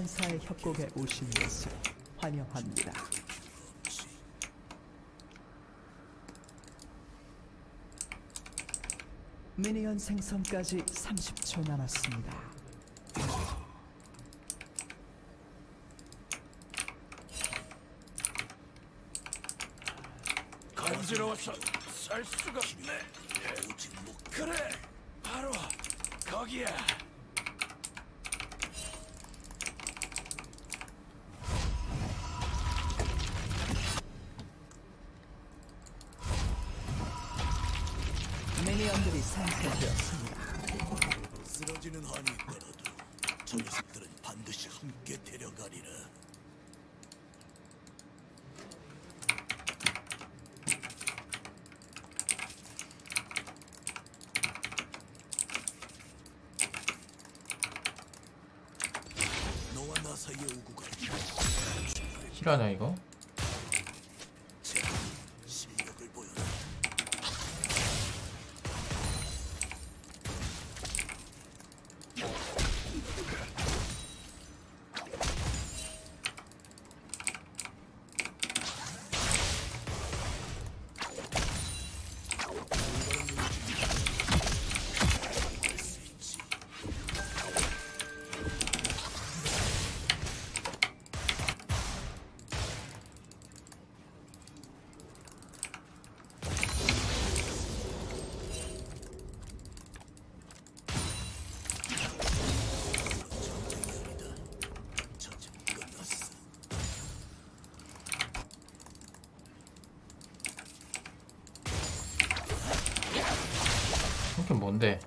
환사의 협곡에 오신 것을 환영합니다. 미니언 생성까지 30초 남았습니다. 간지러워서 살 수가 없네. 그래, 바로 거기야. 필요하냐 이거? 건데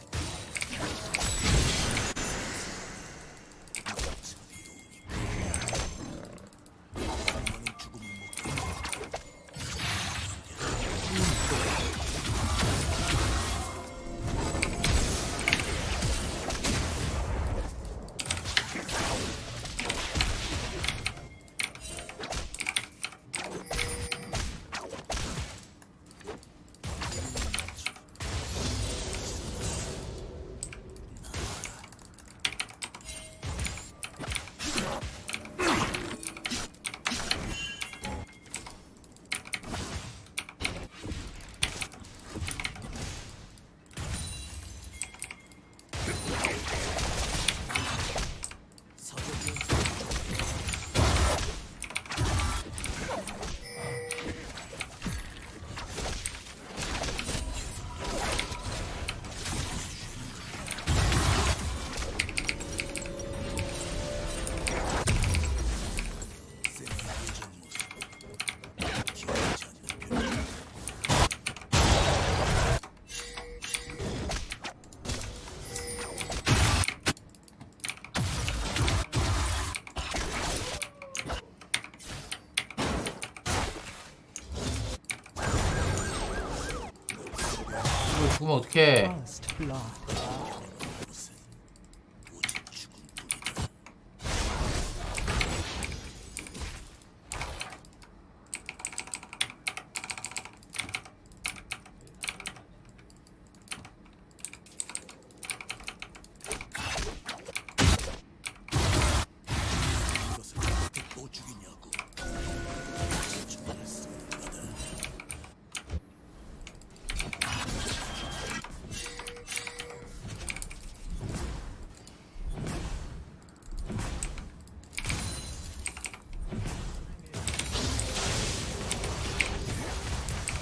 죽으면 어떡해. 아,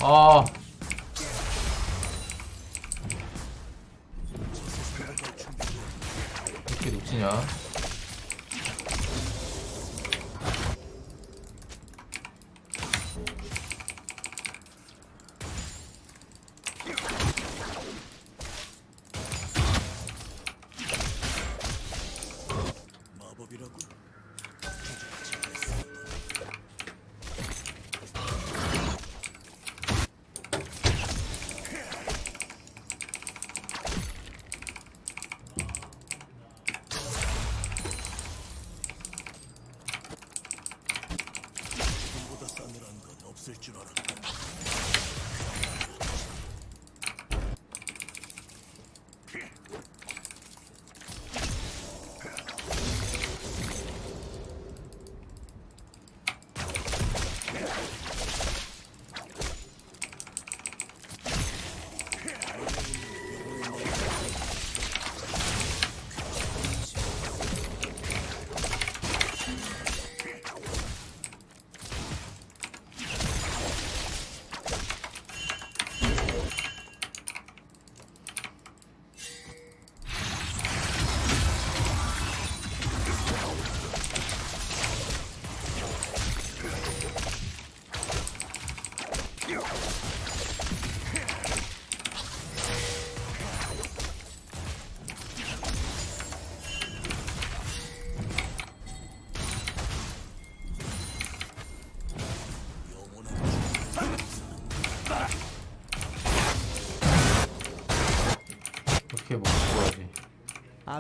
아. 이렇게 놓치냐?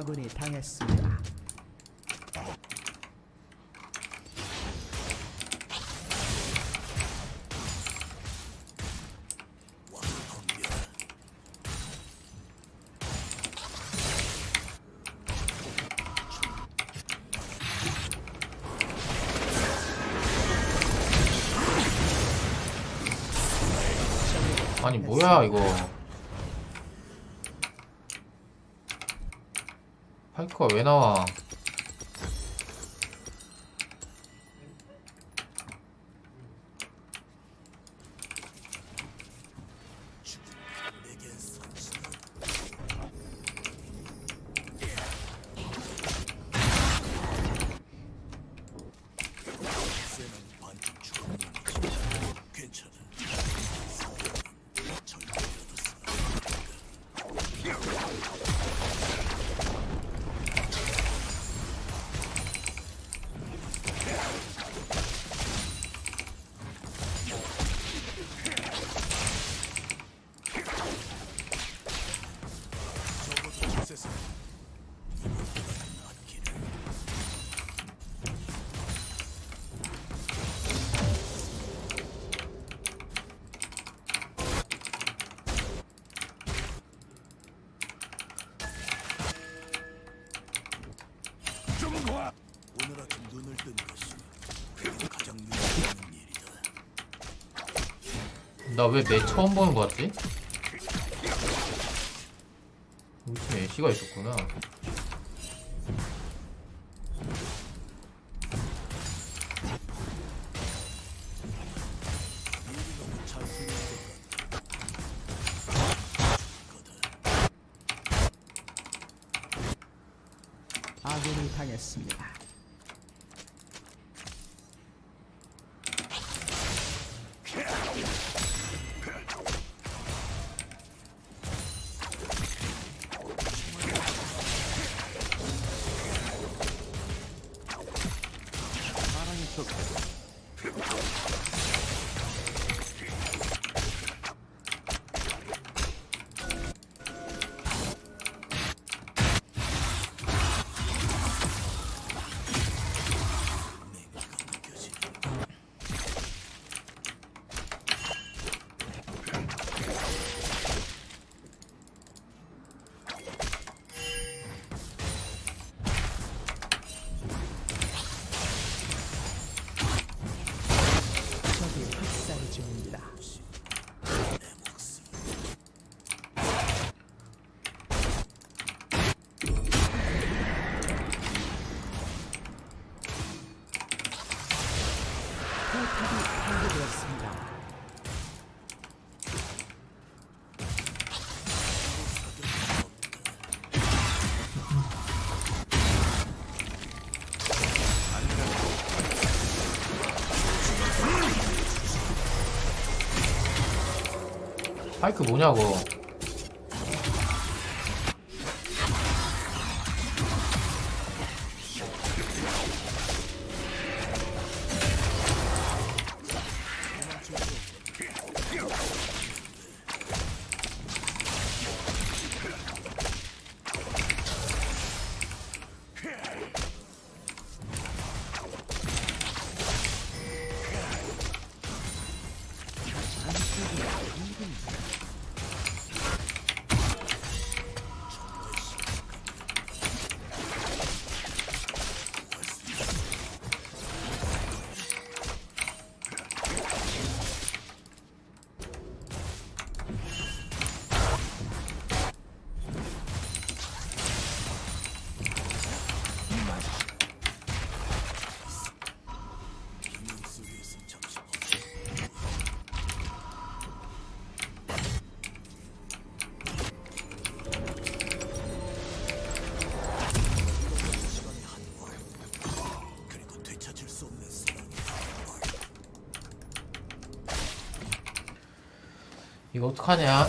아군이 당했습니다. 아니 뭐야 이거 탱커가 왜 나와? 나왜내 처음 보는 거 같지? 우리 팀 애쉬가 있었구나 아군을 당했습니다. 파이크 뭐냐고. 이거 어떡하냐?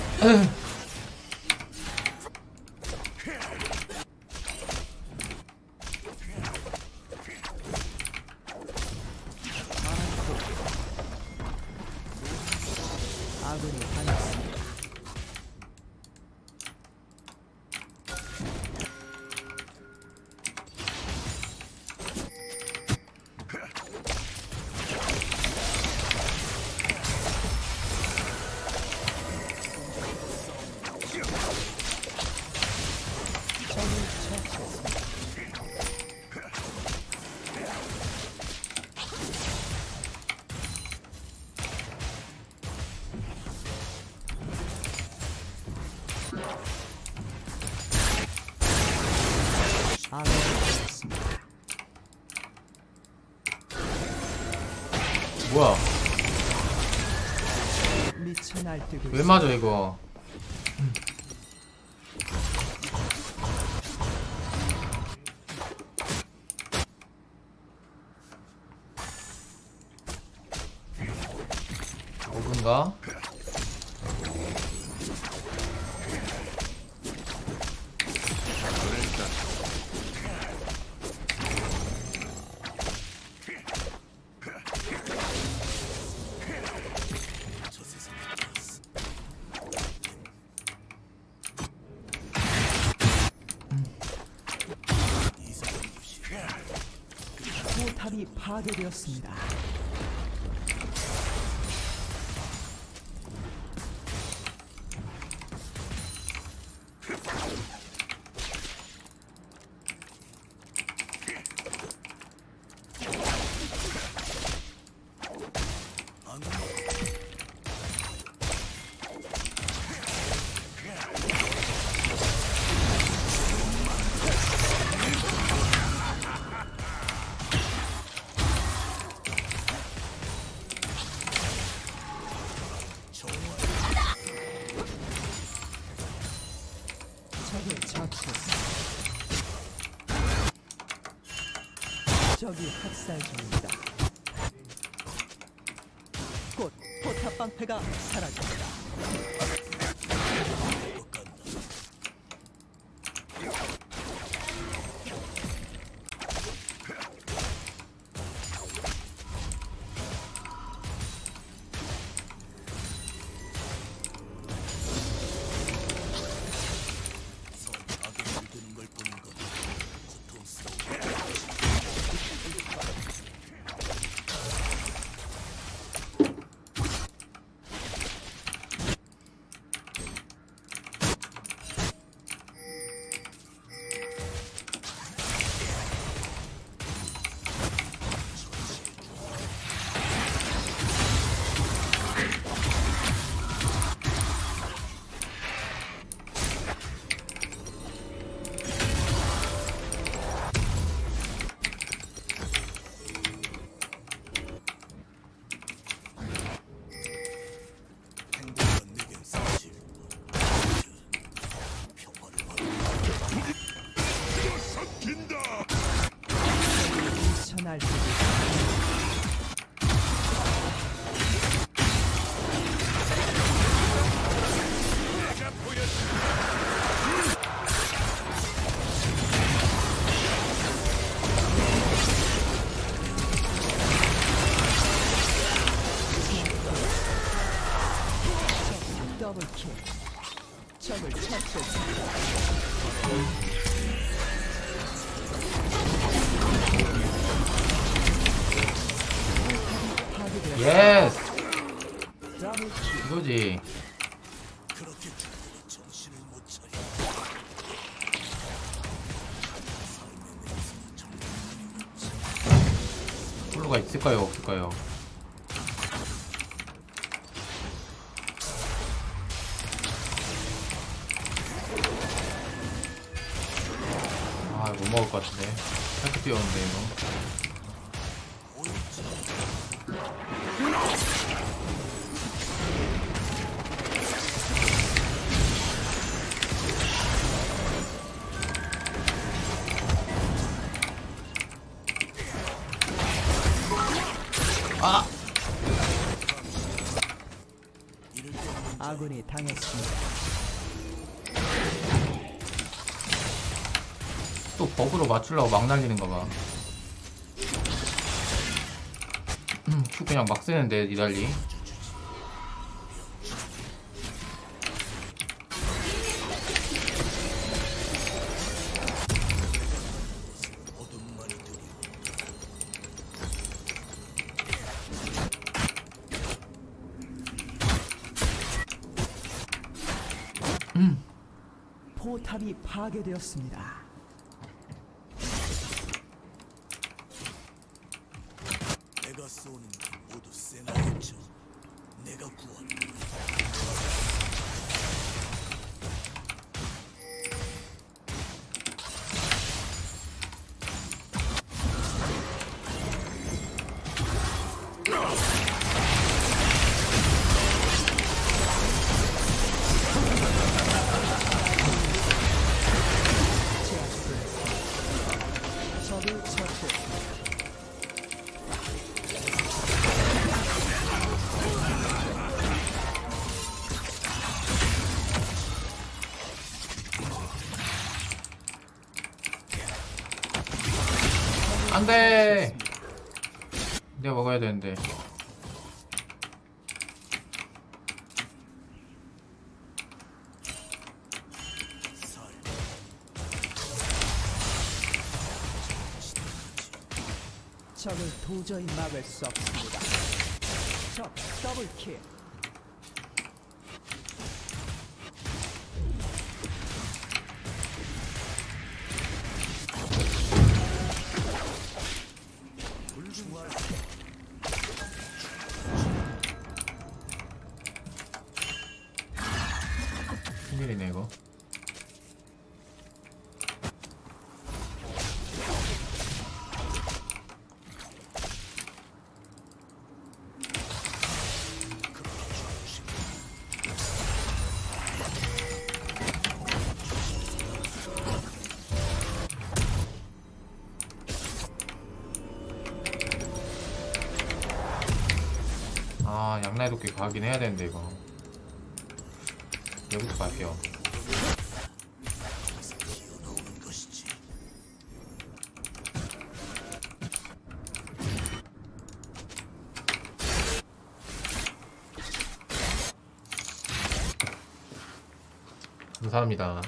왜 맞아 이거 음. 어근가? 파괴되었습니다. 곧 포탑 방패가 사라집니다. 당했습니다. 또 버그로 맞추려고 막 날리는가 봐. 음, 큐 그냥 막 쓰는데 니달리. 하게 되었습니다. 안돼 내가 먹어야 되는데 적을 도저히 막을 수 없습니다. 적 더블킬. 가긴 해야 되는데 이거. 여기부터 갈게요. 감사합니다.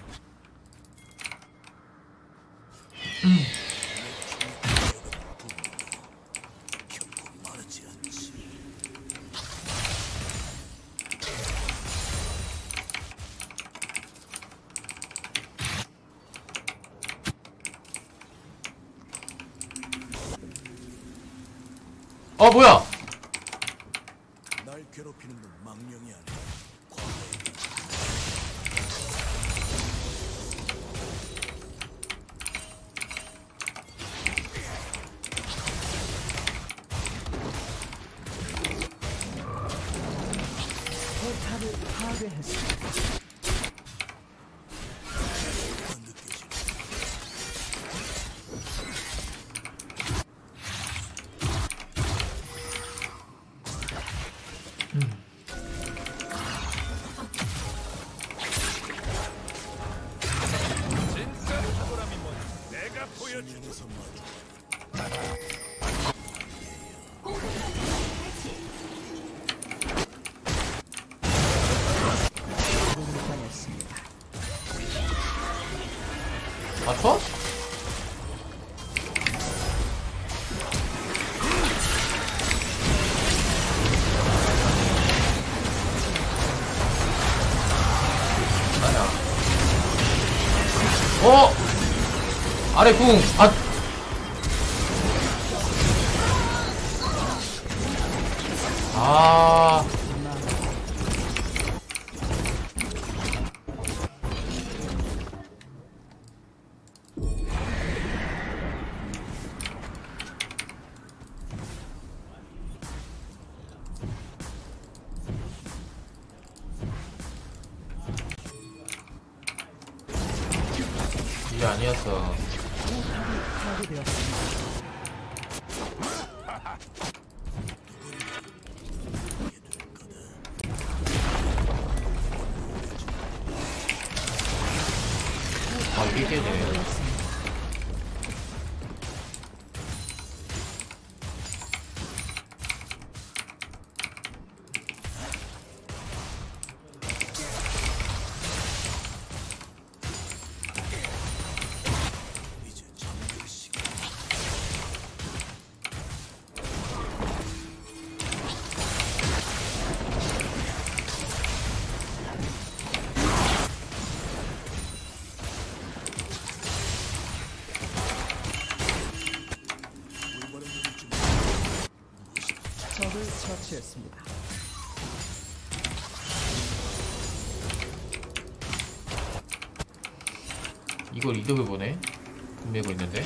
맞춰? 어! 아래 궁! 아! 처치했습니다. 이걸 이득을 보네? 분매고 있는데.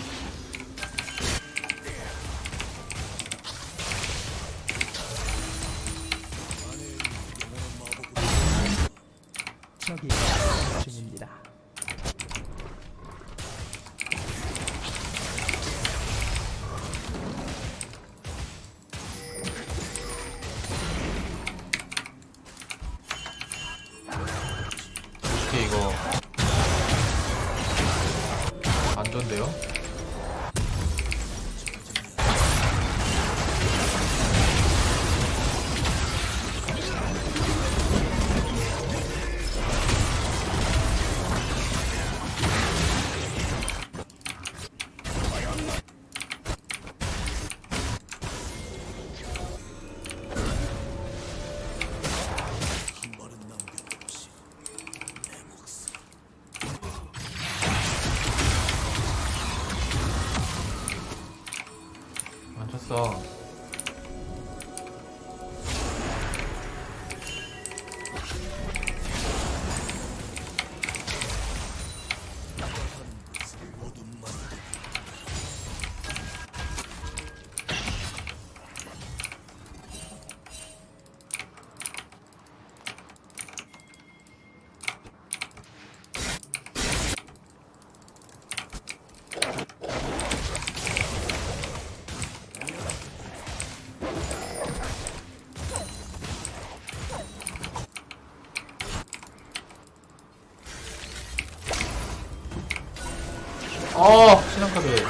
어! 신한카드.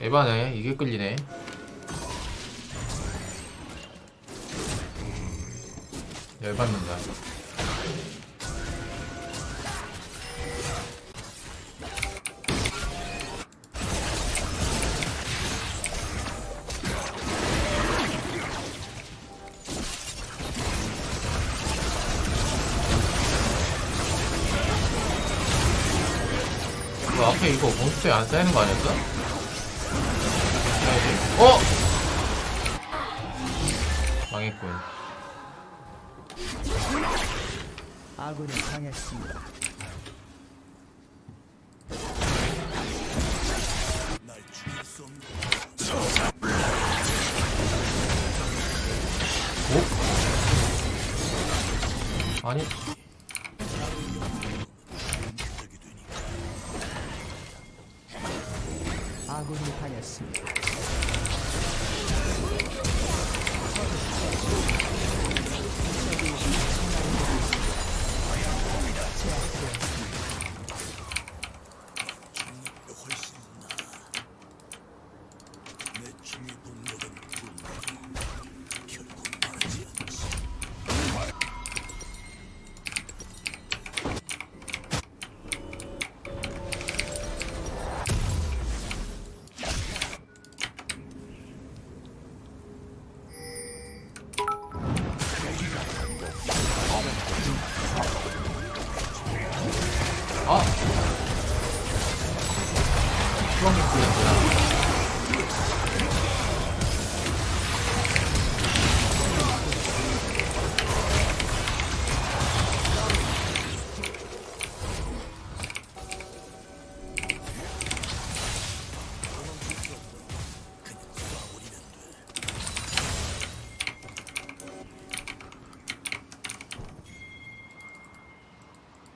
에바네. 이게 끌리네. 열받는다. 몬스터에 안 쌓이는 거 아니었어? 어! 망했군. 아군이 당했습니다.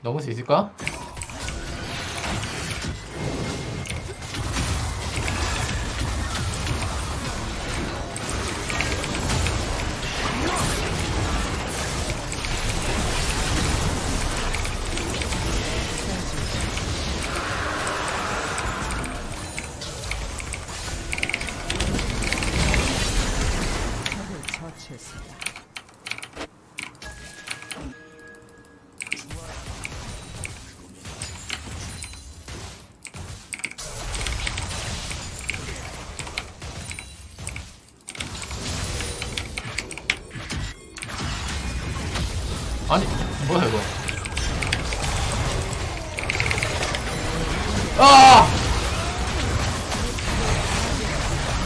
넘을 수 있을까? 뭐야 이거? 아!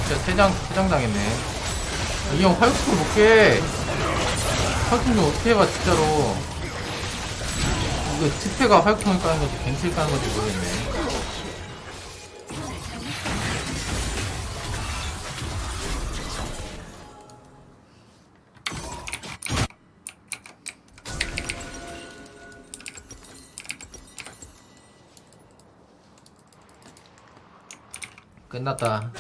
진짜 퇴장 퇴장 당했네. 이형 활육을 못해 활육 좀 어떻게 해봐 진짜로. 이거 특패가 활육통을 까는 건지 벤치를 까는 건지 모르겠네 끝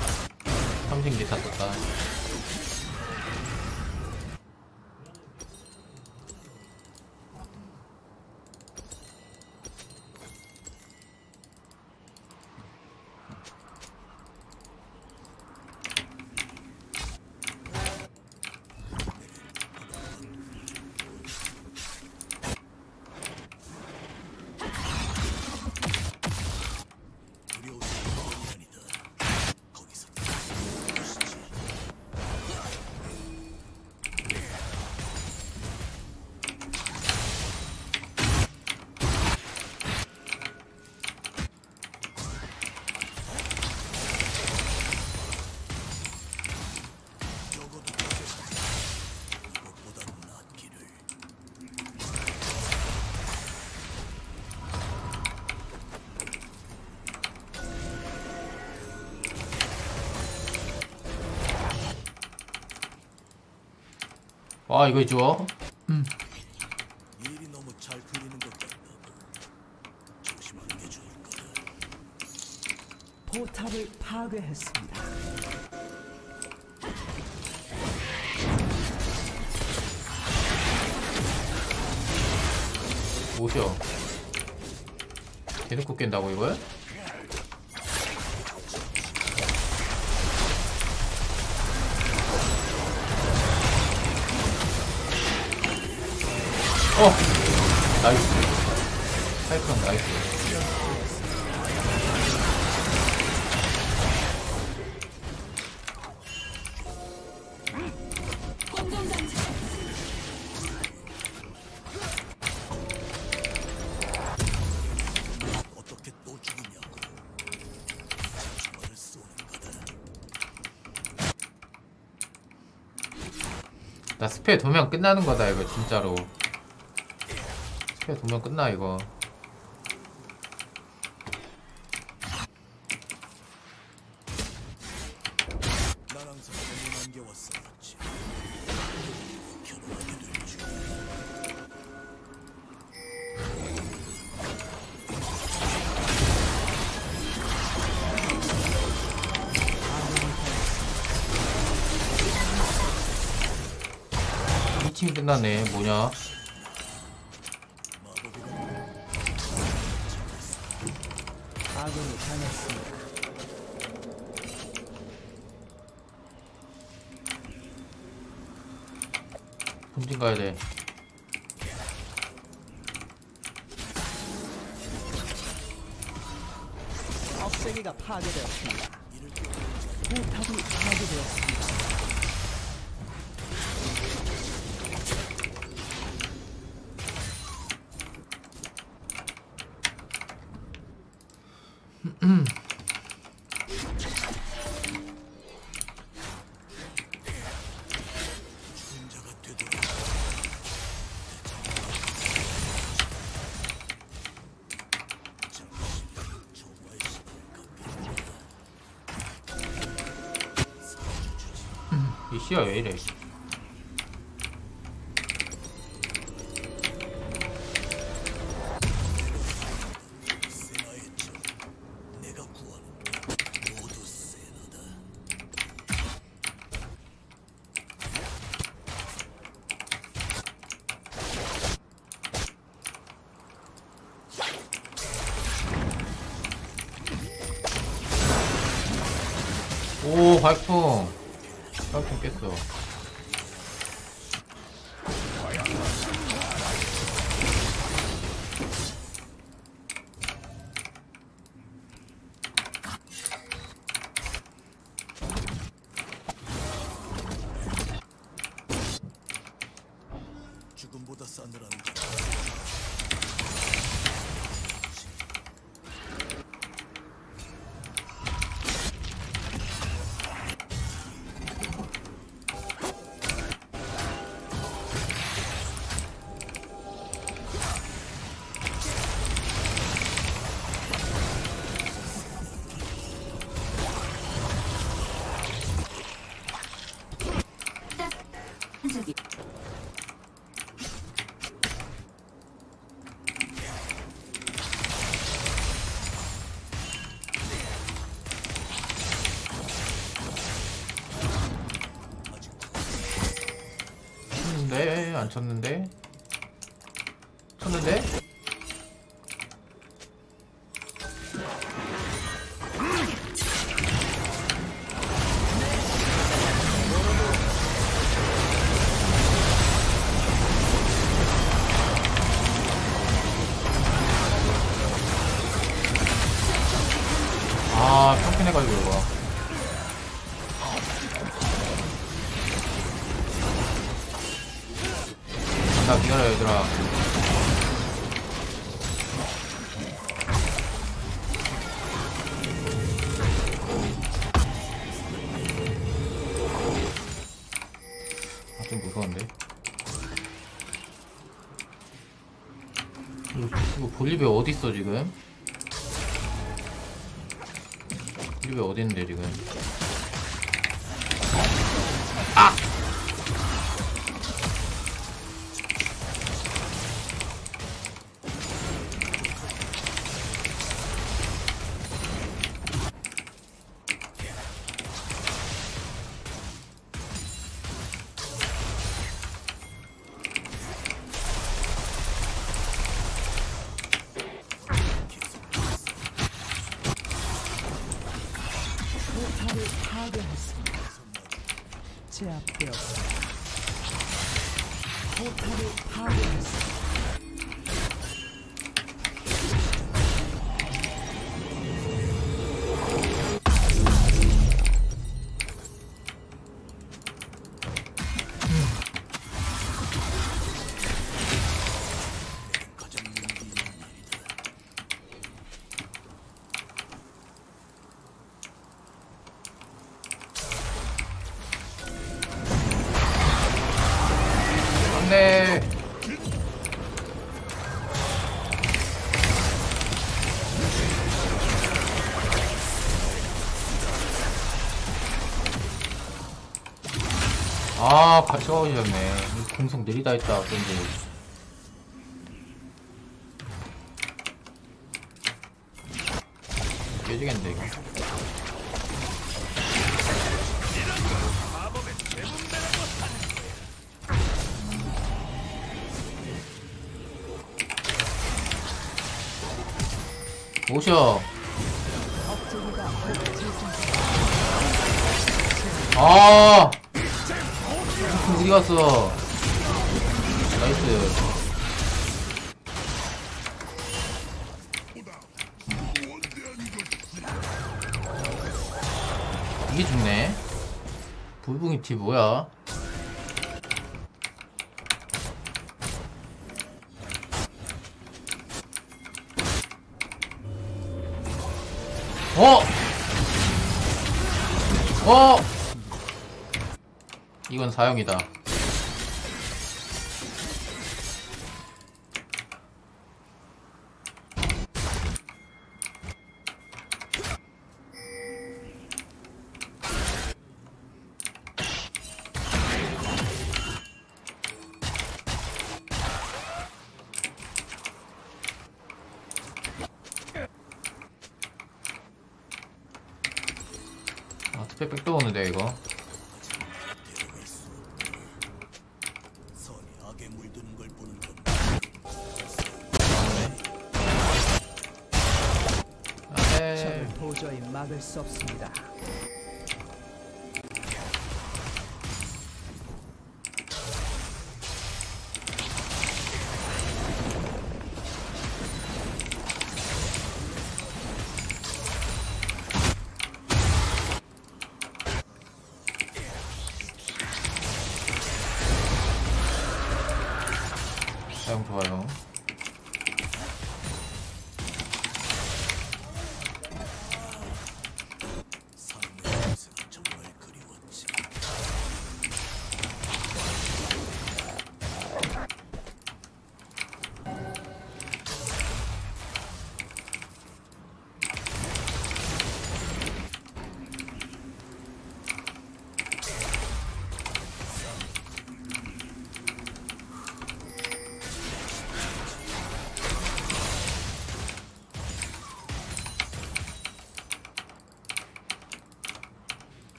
와 이거 좋아 일이 너무 잘 풀리는 것 같다. 조심하는 게 좋을 거다. 포탑을 파괴했습니다. 뭐셔 대놓고 깬다고 이걸? 나 스페 도면 끝나는 거다 이거 진짜로. 스페 도면 끝나 이거 끝나네 뭐냐. 본진 가야 돼 파괴되었습니다. 포탑이 파괴되었습니다. Mm. Fuck. 쳤는데 나 미안해 얘들아 아좀 무서운데? 이거, 이거 볼리베 어딨어 지금? 볼리베 어딨는데 지금? 샤워해졌네. 공성 내리다 했다. 어쩐지 어! 어! 이건 사형이다.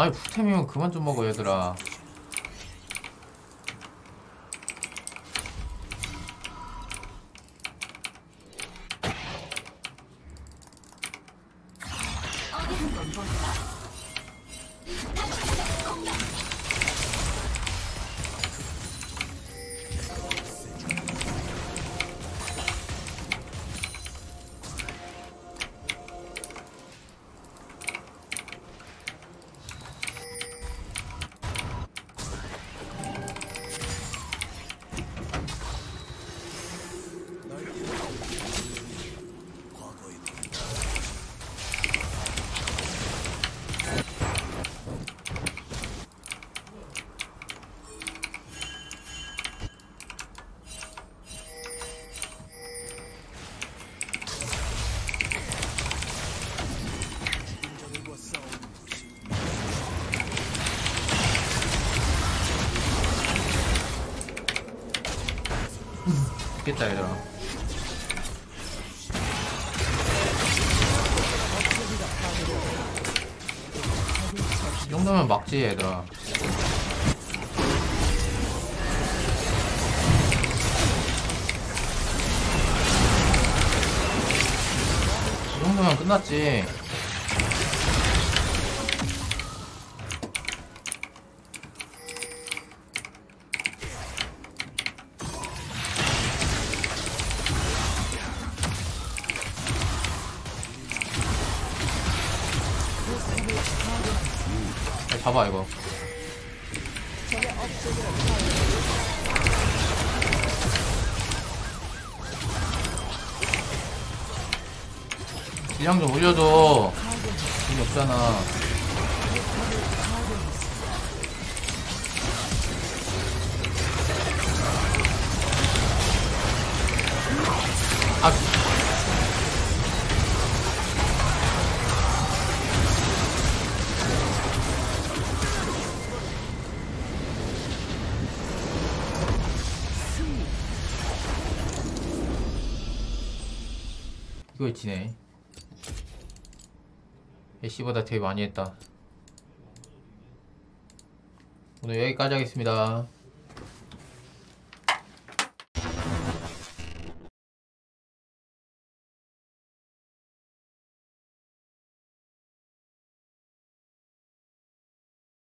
아니, 푸템이면 그만 좀 먹어, 얘들아. 과거에 죽겠다, 얘들아. 이 정도면 막지, 얘들아. 이 정도면 끝났지. 잡아, 이거. 질량 좀 올려줘. 돈이 없잖아. 아, 이거 지네. 애쉬보다 되게 많이 했다. 오늘 여기까지 하겠습니다.